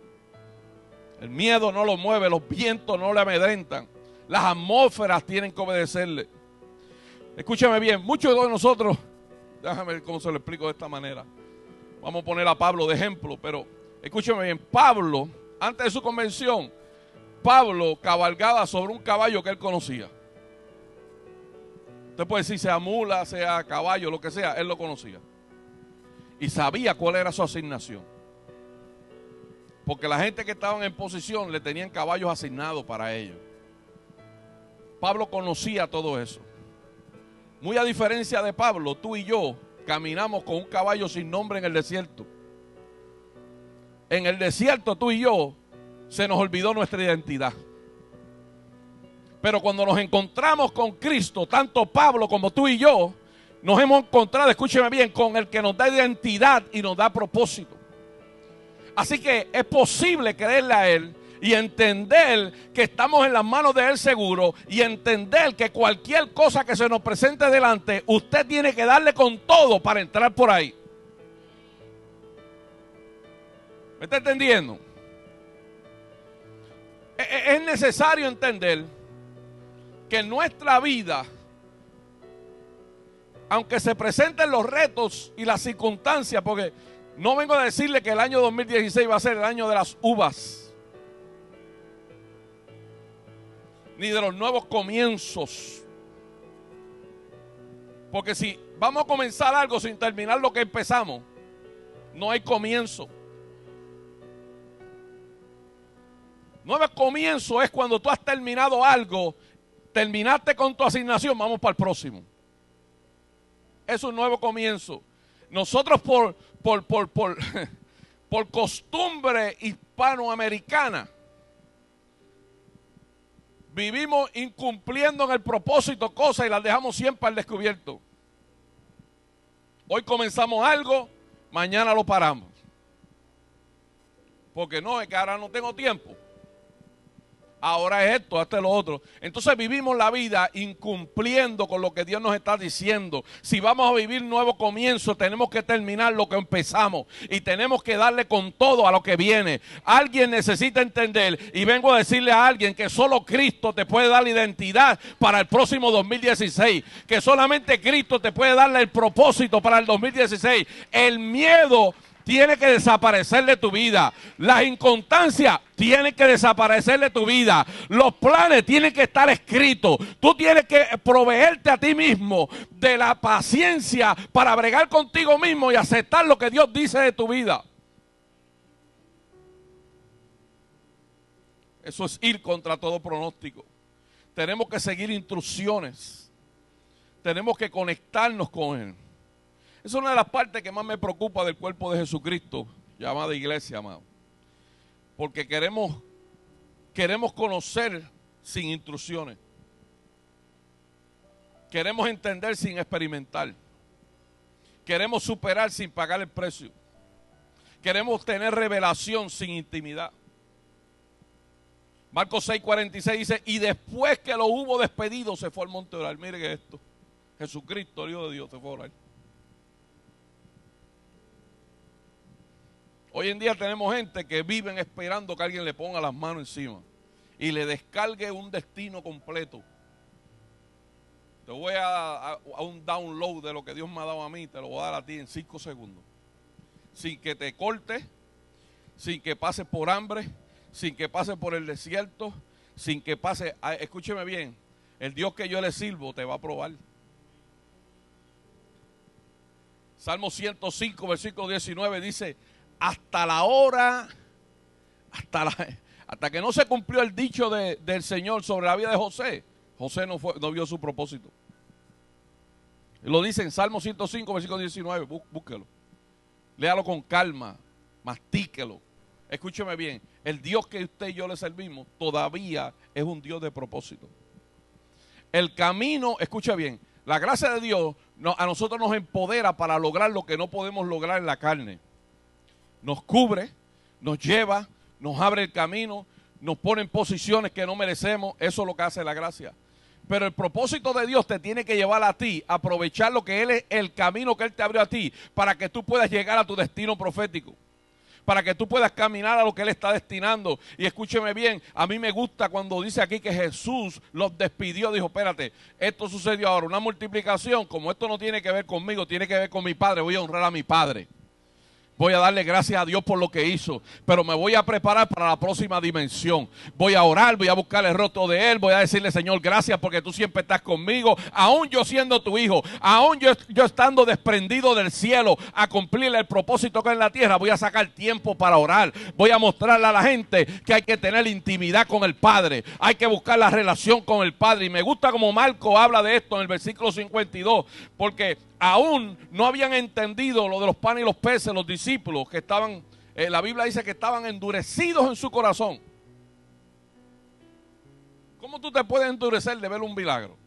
El miedo no lo mueve, los vientos no le amedrentan. Las atmósferas tienen que obedecerle. Escúchame bien, muchos de nosotros, déjame ver cómo se lo explico de esta manera. Vamos a poner a Pablo de ejemplo, pero escúchame bien, Pablo, antes de su convención, Pablo cabalgaba sobre un caballo que él conocía. Usted puede decir sea mula, sea caballo, lo que sea, él lo conocía y sabía cuál era su asignación. Porque la gente que estaban en posición le tenían caballos asignados para ellos. Pablo conocía todo eso. Muy a diferencia de Pablo, tú y yo caminamos con un caballo sin nombre en el desierto. En el desierto tú y yo se nos olvidó nuestra identidad. Pero cuando nos encontramos con Cristo, tanto Pablo como tú y yo, nos hemos encontrado, escúcheme bien, con el que nos da identidad y nos da propósito. Así que es posible creerle a Él y entender que estamos en las manos de Él seguro y entender que cualquier cosa que se nos presente delante, usted tiene que darle con todo para entrar por ahí. ¿Me está entendiendo? E, e, es necesario entender que nuestra vida aunque se presenten los retos y las circunstancias, porque no vengo a decirle que el año 2016 va a ser el año de las uvas, ni de los nuevos comienzos. Porque si vamos a comenzar algo sin terminar lo que empezamos, no hay comienzo. Nuevo comienzo es cuando tú has terminado algo, terminaste con tu asignación, vamos para el próximo es un nuevo comienzo. Nosotros por, por, por, por, por costumbre hispanoamericana vivimos incumpliendo en el propósito cosas y las dejamos siempre al descubierto. Hoy comenzamos algo, mañana lo paramos. Porque no, es que ahora no tengo tiempo. Ahora es esto, hasta lo otro. Entonces vivimos la vida incumpliendo con lo que Dios nos está diciendo. Si vamos a vivir nuevo comienzo, tenemos que terminar lo que empezamos y tenemos que darle con todo a lo que viene. Alguien necesita entender y vengo a decirle a alguien que solo Cristo te puede dar la identidad para el próximo 2016, que solamente Cristo te puede darle el propósito para el 2016. El miedo tiene que desaparecer de tu vida. Las inconstancias tienen que desaparecer de tu vida. Los planes tienen que estar escritos. Tú tienes que proveerte a ti mismo de la paciencia para bregar contigo mismo y aceptar lo que Dios dice de tu vida. Eso es ir contra todo pronóstico. Tenemos que seguir instrucciones. Tenemos que conectarnos con Él. Es una de las partes que más me preocupa del cuerpo de Jesucristo, llamada iglesia, amado. Porque queremos, queremos conocer sin instrucciones. Queremos entender sin experimentar. Queremos superar sin pagar el precio. Queremos tener revelación sin intimidad. Marcos 6:46 dice, y después que lo hubo despedido se fue al monte orar. Miren esto. Jesucristo, el Hijo de Dios, se fue a orar. Hoy en día tenemos gente que viven esperando que alguien le ponga las manos encima y le descargue un destino completo. Te voy a, a, un download de lo que Dios me ha dado a mí, te lo voy a dar a ti en cinco segundos. Sin que te corte, sin que pases por hambre, sin que pases por el desierto, sin que pase, ah, escúcheme bien, el Dios que yo le sirvo te va a probar. Salmo 105, versículo 19 dice, hasta la hora, hasta, hasta que no se cumplió el dicho del Señor sobre la vida de José, José no, fue, no vio su propósito. Lo dice en Salmo 105, versículo 19, búsquelo. Léalo con calma, mastíquelo. Escúcheme bien, el Dios que usted y yo le servimos todavía es un Dios de propósito. El camino, escucha bien, la gracia de Dios a nosotros nos empodera para lograr lo que no podemos lograr en la carne nos cubre, nos lleva, nos abre el camino, nos pone en posiciones que no merecemos. Eso es lo que hace la gracia. Pero el propósito de Dios te tiene que llevar a ti, aprovechar lo que Él es, el camino que Él te abrió a ti, para que tú puedas llegar a tu destino profético. Para que tú puedas caminar a lo que Él está destinando. Y escúcheme bien, a mí me gusta cuando dice aquí que Jesús los despidió. Dijo, espérate, esto sucedió ahora, una multiplicación. Como esto no tiene que ver conmigo, tiene que ver con mi Padre. Voy a honrar a mi Padre. Voy a darle gracias a Dios por lo que hizo, pero me voy a preparar para la próxima dimensión. Voy a orar, voy a buscar el rostro de Él, voy a decirle, Señor, gracias porque tú siempre estás conmigo, aún yo siendo tu hijo, aún yo, yo estando desprendido del cielo a cumplir el propósito que en la tierra, voy a sacar tiempo para orar. Voy a mostrarle a la gente que hay que tener intimidad con el Padre, hay que buscar la relación con el Padre. Y me gusta como Marco habla de esto en el versículo 52, porque aún no habían entendido lo de los panes y los peces, los discípulos que estaban, eh, la Biblia dice que estaban endurecidos en su corazón. ¿Cómo tú te puedes endurecer de ver un milagro?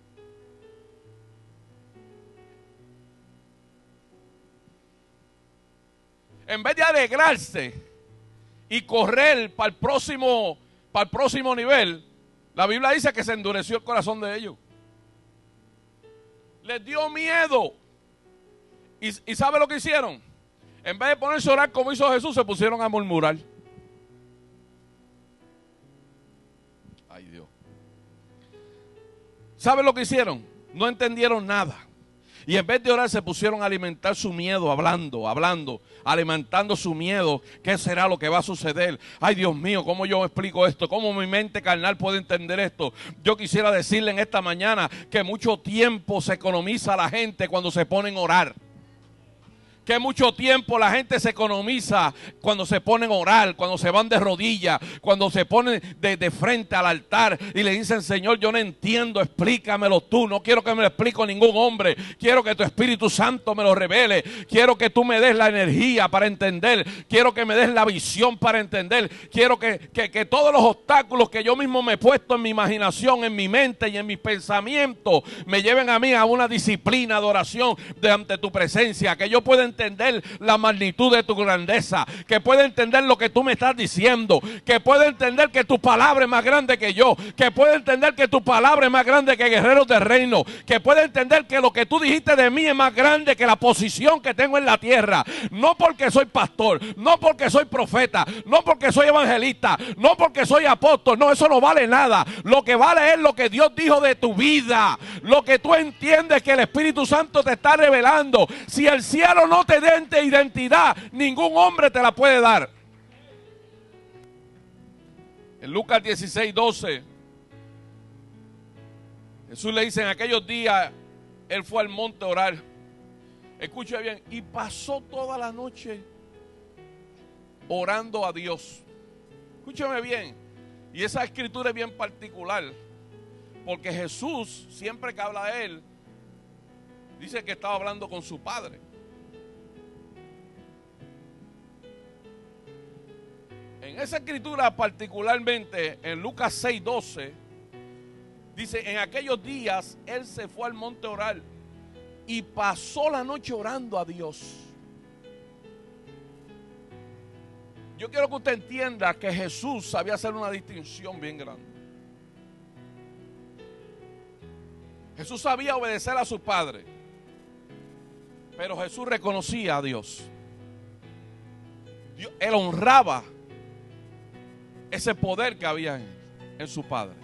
En vez de alegrarse y correr para el próximo, para el próximo nivel, la Biblia dice que se endureció el corazón de ellos. Les dio miedo. ¿Y, sabe lo que hicieron? En vez de ponerse a orar como hizo Jesús, se pusieron a murmurar. Ay Dios. ¿Sabe lo que hicieron? No entendieron nada. Y en vez de orar se pusieron a alimentar su miedo, hablando, hablando, alimentando su miedo. ¿Qué será lo que va a suceder? Ay Dios mío, ¿cómo yo explico esto? ¿Cómo mi mente carnal puede entender esto? Yo quisiera decirle en esta mañana que mucho tiempo se economiza la gente cuando se ponen a orar que mucho tiempo la gente se economiza cuando se ponen a orar, cuando se van de rodillas, cuando se ponen de, frente al altar y le dicen, Señor, yo no entiendo, explícamelo tú, no quiero que me lo explique ningún hombre, quiero que tu Espíritu Santo me lo revele, quiero que tú me des la energía para entender, quiero que me des la visión para entender, quiero que, que todos los obstáculos que yo mismo me he puesto en mi imaginación, en mi mente y en mis pensamientos, me lleven a mí a una disciplina de oración de ante tu presencia, que yo pueda entender entender la magnitud de tu grandeza, que pueda entender lo que tú me estás diciendo, que pueda entender que tu palabra es más grande que yo, que pueda entender que tu palabra es más grande que guerreros del reino, que pueda entender que lo que tú dijiste de mí es más grande que la posición que tengo en la tierra. No porque soy pastor, no porque soy profeta, no porque soy evangelista, no porque soy apóstol, no, eso no vale nada. Lo que vale es lo que Dios dijo de tu vida, lo que tú entiendes que el Espíritu Santo te está revelando. Si el cielo no te da identidad, ningún hombre te la puede dar. En Lucas 16, 12, Jesús le dice, en aquellos días, él fue al monte a orar. Escuche bien, y pasó toda la noche orando a Dios. Escúcheme bien, y esa escritura es bien particular, porque Jesús, siempre que habla de él, dice que estaba hablando con su Padre. En esa escritura particularmente, en Lucas 6:12, dice, en aquellos días él se fue al monte a orar y pasó la noche orando a Dios. Yo quiero que usted entienda que Jesús sabía hacer una distinción bien grande. Jesús sabía obedecer a su Padre, pero Jesús reconocía a Dios. él honraba ese poder que había en, su Padre.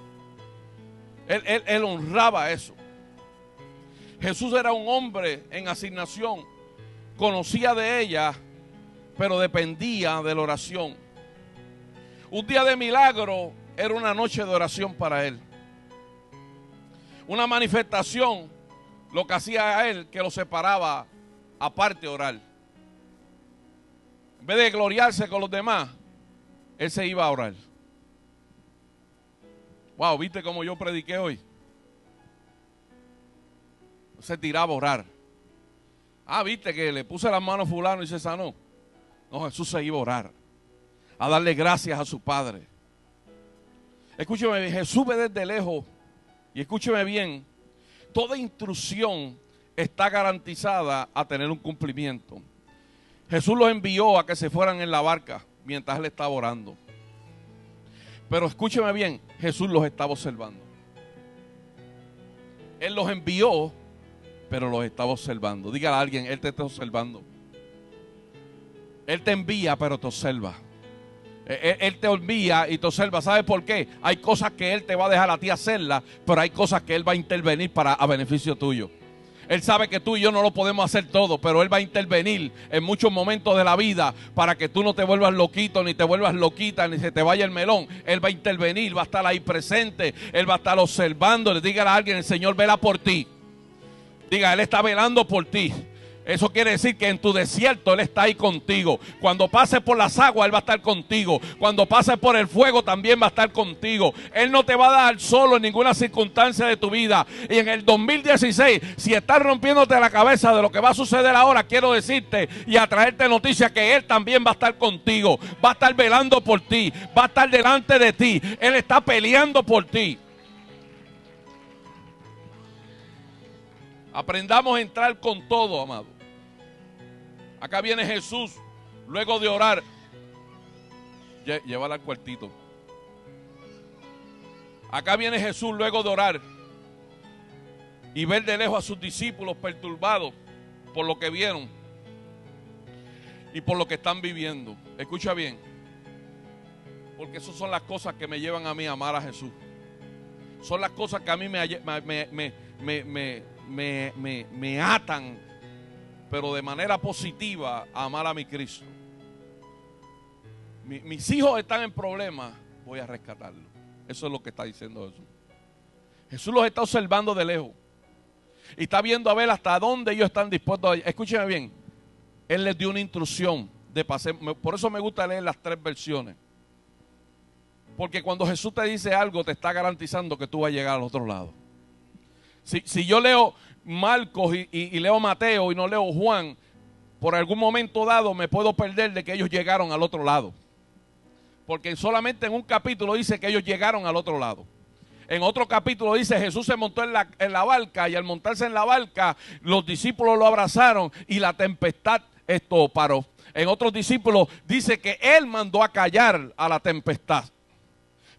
Él, él honraba eso. Jesús era un hombre en asignación, conocía de ella, pero dependía de la oración. Un día de milagro era una noche de oración para él. Una manifestación, lo que hacía a él, que lo separaba aparte orar. En vez de gloriarse con los demás, él se iba a orar. Wow, ¿viste cómo yo prediqué hoy? Se tiraba a orar. Ah, viste que le puse las manos a fulano y se sanó. No, Jesús se iba a orar. A darle gracias a su Padre. Escúcheme, Jesús ve desde lejos. Y escúcheme bien. Toda instrucción está garantizada a tener un cumplimiento. Jesús los envió a que se fueran en la barca mientras él estaba orando. Pero escúcheme bien, Jesús los estaba observando. Él los envió, pero los estaba observando. Dígale a alguien, Él te está observando. Él te envía, pero te observa. Él, te envía y te observa. ¿Sabes por qué? Hay cosas que Él te va a dejar a ti hacerlas, pero hay cosas que Él va a intervenir para a beneficio tuyo. Él sabe que tú y yo no lo podemos hacer todo, pero Él va a intervenir en muchos momentos de la vida para que tú no te vuelvas loquito, ni te vuelvas loquita, ni se te vaya el melón. Él va a intervenir, va a estar ahí presente, Él va a estar observando. Le diga a alguien, el Señor vela por ti. Diga, Él está velando por ti. Eso quiere decir que en tu desierto Él está ahí contigo. Cuando pases por las aguas, Él va a estar contigo. Cuando pases por el fuego, también va a estar contigo. Él no te va a dar solo en ninguna circunstancia de tu vida. Y en el 2016, si estás rompiéndote la cabeza de lo que va a suceder ahora, quiero decirte y a traerte noticias que Él también va a estar contigo. Va a estar velando por ti. Va a estar delante de ti. Él está peleando por ti. Aprendamos a entrar con todo, amado. Acá viene Jesús, luego de orar. Llévala al cuartito. Acá viene Jesús luego de orar y ver de lejos a sus discípulos perturbados por lo que vieron y por lo que están viviendo. Escucha bien, porque esas son las cosas que me llevan a mí a amar a Jesús. Son las cosas que a mí me, me, me, me atan pero de manera positiva, amar a mi Cristo. mis hijos están en problemas, voy a rescatarlos. Eso es lo que está diciendo Jesús. Jesús los está observando de lejos. Y está viendo a ver hasta dónde ellos están dispuestos a. Escúcheme bien. Él les dio una instrucción de. Por eso me gusta leer las tres versiones. Porque cuando Jesús te dice algo, te está garantizando que tú vas a llegar al otro lado. Si, si yo leo, Marcos y, leo Mateo y no leo Juan, por algún momento dado me puedo perder de que ellos llegaron al otro lado. Porque solamente en un capítulo dice que ellos llegaron al otro lado. En otro capítulo dice Jesús se montó en la, en la barca y al montarse en la barca los discípulos lo abrazaron y la tempestad esto paró. En otros discípulos dice que Él mandó a callar a la tempestad.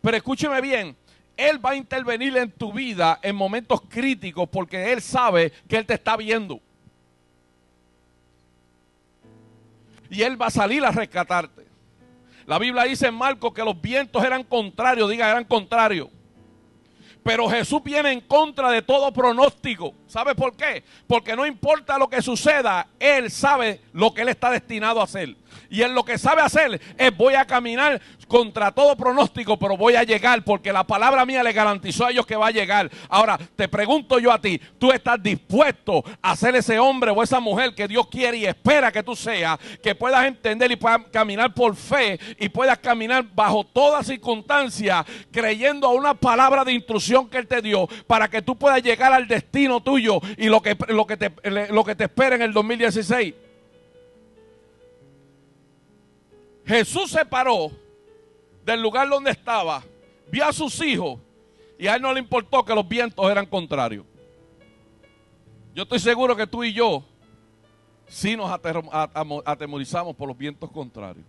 Pero escúcheme bien, Él va a intervenir en tu vida en momentos críticos porque Él sabe que Él te está viendo. Y Él va a salir a rescatarte. La Biblia dice en Marcos que los vientos eran contrarios, diga, eran contrarios. Pero Jesús viene en contra de todo pronóstico. ¿Sabe por qué? Porque no importa lo que suceda, Él sabe lo que Él está destinado a hacer. Y Él lo que sabe hacer es voy a caminar contra todo pronóstico, pero voy a llegar porque la palabra mía le garantizó a ellos que va a llegar. Ahora, te pregunto yo a ti, ¿tú estás dispuesto a ser ese hombre o esa mujer que Dios quiere y espera que tú seas, que puedas entender y puedas caminar por fe y puedas caminar bajo toda circunstancia, creyendo a una palabra de instrucción que Él te dio para que tú puedas llegar al destino tuyo y lo que, lo que, te, lo que te espera en el 2016? Jesús se paró del lugar donde estaba, vio a sus hijos y a él no le importó que los vientos eran contrarios. Yo estoy seguro que tú y yo sí nos atemorizamos por los vientos contrarios.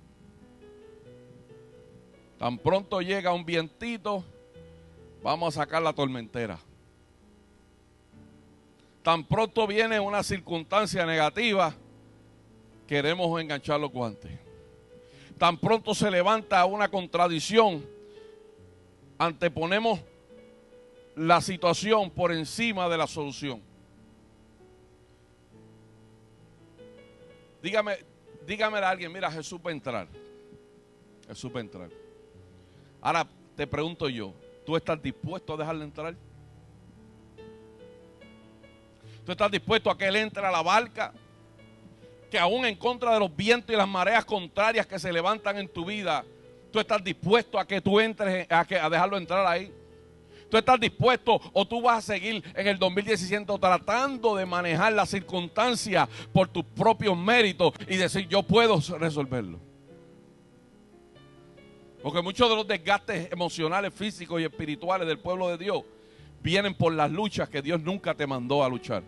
Tan pronto llega un vientito, vamos a sacar la tormentera. Tan pronto viene una circunstancia negativa, queremos enganchar los guantes tan pronto se levanta una contradicción, anteponemos la situación por encima de la solución. Dígame, dígame a alguien, mira, Jesús va a entrar. Jesús va a entrar. Ahora te pregunto yo, ¿tú estás dispuesto a dejarle entrar? ¿Tú estás dispuesto a que Él entre a la barca? Que aún en contra de los vientos y las mareas contrarias que se levantan en tu vida, tú estás dispuesto a que tú entres, a, dejarlo entrar ahí. Tú estás dispuesto o tú vas a seguir en el 2017 tratando de manejar las circunstancias por tus propios méritos y decir yo puedo resolverlo. Porque muchos de los desgastes emocionales, físicos y espirituales del pueblo de Dios vienen por las luchas que Dios nunca te mandó a luchar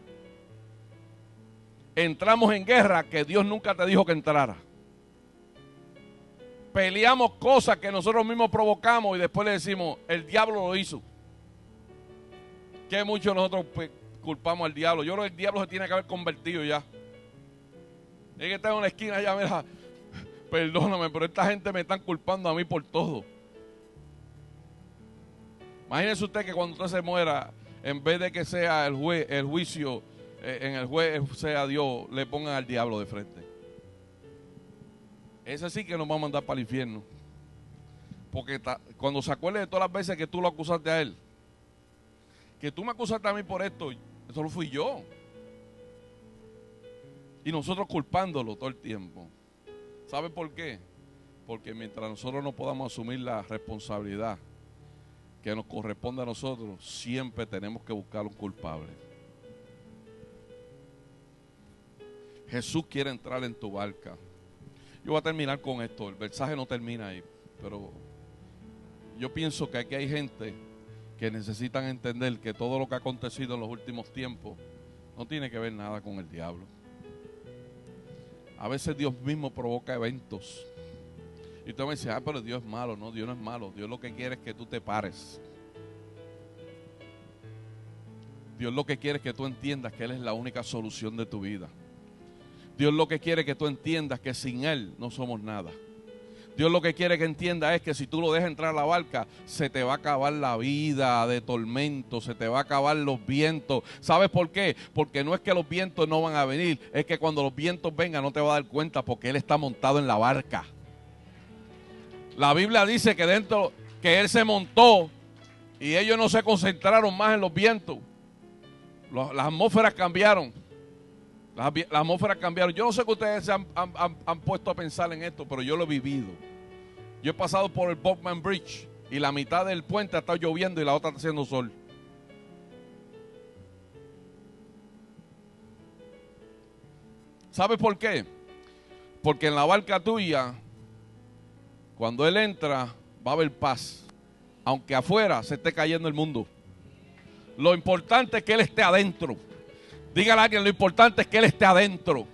entramos en guerra que Dios nunca te dijo que entrara. Peleamos cosas que nosotros mismos provocamos y después le decimos, el diablo lo hizo. Que muchos nosotros pues, culpamos al diablo. Yo creo que el diablo se tiene que haber convertido ya. Es que está en una esquina ya, mira, perdóname, pero esta gente me están culpando a mí por todo. Imagínese usted que cuando usted se muera, en vez de que sea el, el juicio en el juez sea Dios, le pongan al diablo de frente. Ese sí que nos va a mandar para el infierno. Porque cuando se acuerde de todas las veces que tú lo acusaste a él, que tú me acusaste a mí por esto, eso lo fui yo. Y nosotros culpándolo todo el tiempo. ¿Sabe por qué? Porque mientras nosotros no podamos asumir la responsabilidad que nos corresponde a nosotros, siempre tenemos que buscar un culpable. Jesús quiere entrar en tu barca. Yo voy a terminar con esto. El mensaje no termina ahí. Pero yo pienso que aquí hay gente que necesitan entender que todo lo que ha acontecido en los últimos tiempos no tiene que ver nada con el diablo. A veces Dios mismo provoca eventos. Y tú me dices, ah, pero Dios es malo. No, Dios no es malo. Dios lo que quiere es que tú te pares. Dios lo que quiere es que tú entiendas que Él es la única solución de tu vida. Dios lo que quiere que tú entiendas que sin Él no somos nada. Dios lo que quiere que entienda es que si tú lo dejas entrar a la barca, se te va a acabar la vida de tormento, se te va a acabar los vientos. ¿Sabes por qué? Porque no es que los vientos no van a venir, es que cuando los vientos vengan no te va a dar cuenta porque Él está montado en la barca. La Biblia dice que dentro, que Él se montó y ellos no se concentraron más en los vientos. Las atmósferas cambiaron. Las, atmósferas cambiaron. Yo no sé que ustedes se han, puesto a pensar en esto, pero yo lo he vivido. Yo he pasado por el Bobman Bridge y la mitad del puente está lloviendo y la otra está haciendo sol. ¿Sabes por qué? Porque en la barca tuya, cuando Él entra, va a haber paz. Aunque afuera se esté cayendo el mundo. Lo importante es que Él esté adentro. Dígale a alguien, lo importante es que Él esté adentro.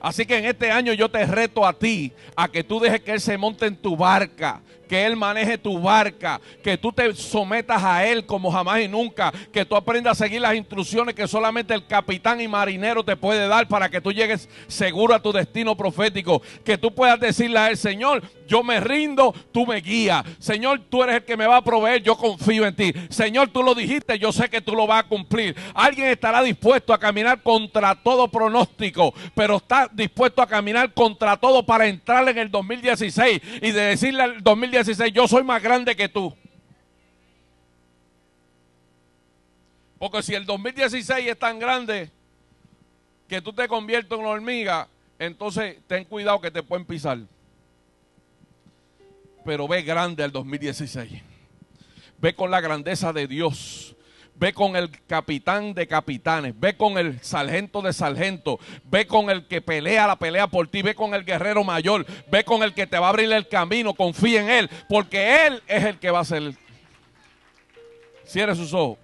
Así que en este año yo te reto a ti a que tú dejes que Él se monte en tu barca, que Él maneje tu barca, que tú te sometas a Él como jamás y nunca, que tú aprendas a seguir las instrucciones que solamente el capitán y marinero te puede dar para que tú llegues seguro a tu destino profético, que tú puedas decirle a Él, Señor, yo me rindo, tú me guías. Señor, tú eres el que me va a proveer, yo confío en ti. Señor, tú lo dijiste, yo sé que tú lo vas a cumplir. Alguien estará dispuesto a caminar contra todo pronóstico, pero está dispuesto a caminar contra todo para entrar en el 2016 y de decirle al 2016, yo soy más grande que tú. Porque si el 2016 es tan grande que tú te conviertes en una hormiga, entonces ten cuidado que te pueden pisar. Pero ve grande el 2016. Ve con la grandeza de Dios ve con el capitán de capitanes, ve con el sargento de sargento, ve con el que pelea la pelea por ti, ve con el guerrero mayor, ve con el que te va a abrir el camino, confía en él, porque él es el que va a ser. Cierre sus ojos.